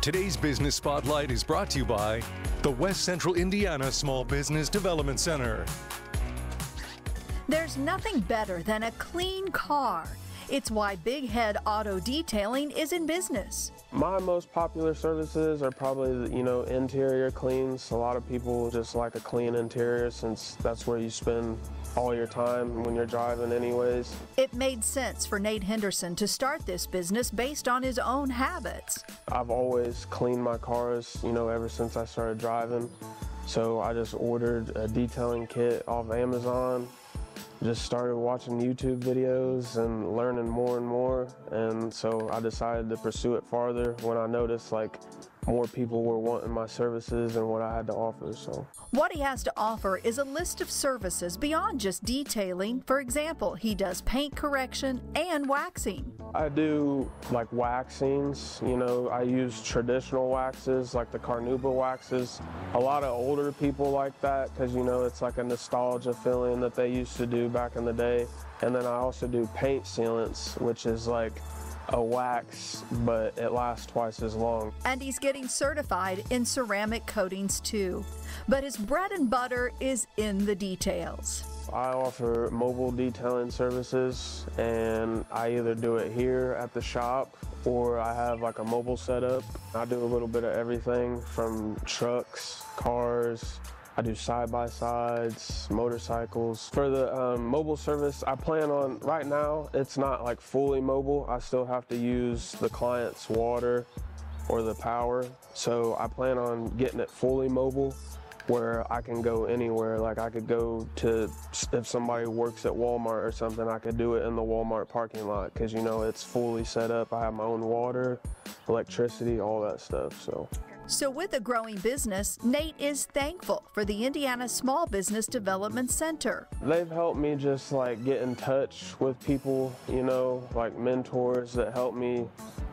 Today's Business Spotlight is brought to you by the West Central Indiana Small Business Development Center. There's nothing better than a clean car. It's why Big Head Auto Detailing is in business. My most popular services are probably, you know, interior cleans. A lot of people just like a clean interior since that's where you spend all your time when you're driving anyways. It made sense for Nate Henderson to start this business based on his own habits. I've always cleaned my cars, you know, ever since I started driving. So I just ordered a detailing kit off Amazon just started watching YouTube videos and learning more and more. And so I decided to pursue it farther when I noticed like more people were wanting my services and what I had to offer. So what he has to offer is a list of services beyond just detailing. For example, he does paint correction and waxing. I do like waxings, you know, I use traditional waxes like the Carnauba waxes. A lot of older people like that because, you know, it's like a nostalgia feeling that they used to do back in the day. And then I also do paint sealants, which is like a wax, but it lasts twice as long. And he's getting certified in ceramic coatings too. But his bread and butter is in the details. I offer mobile detailing services and I either do it here at the shop or I have like a mobile setup. I do a little bit of everything from trucks, cars, I do side-by-sides, motorcycles. For the um, mobile service, I plan on, right now, it's not like fully mobile. I still have to use the client's water or the power. So I plan on getting it fully mobile where I can go anywhere. Like I could go to, if somebody works at Walmart or something, I could do it in the Walmart parking lot because you know it's fully set up. I have my own water, electricity, all that stuff. So. So, with a growing business, Nate is thankful for the Indiana Small Business Development Center. They've helped me just like get in touch with people, you know, like mentors that help me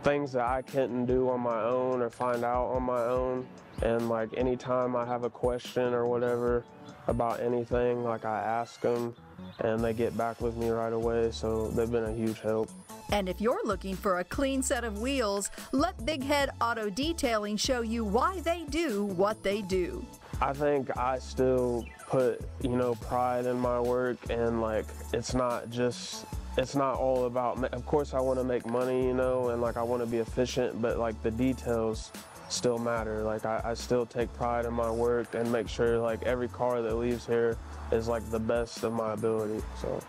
things that I couldn't do on my own or find out on my own. And like anytime I have a question or whatever about anything, like I ask them and they get back with me right away. So they've been a huge help. And if you're looking for a clean set of wheels, let Big Head Auto Detailing show you why they do what they do. I think I still put, you know, pride in my work and like it's not just it's not all about of course I want to make money, you know, and like I want to be efficient, but like the details still matter. Like I, I still take pride in my work and make sure like every car that leaves here is like the best of my ability. So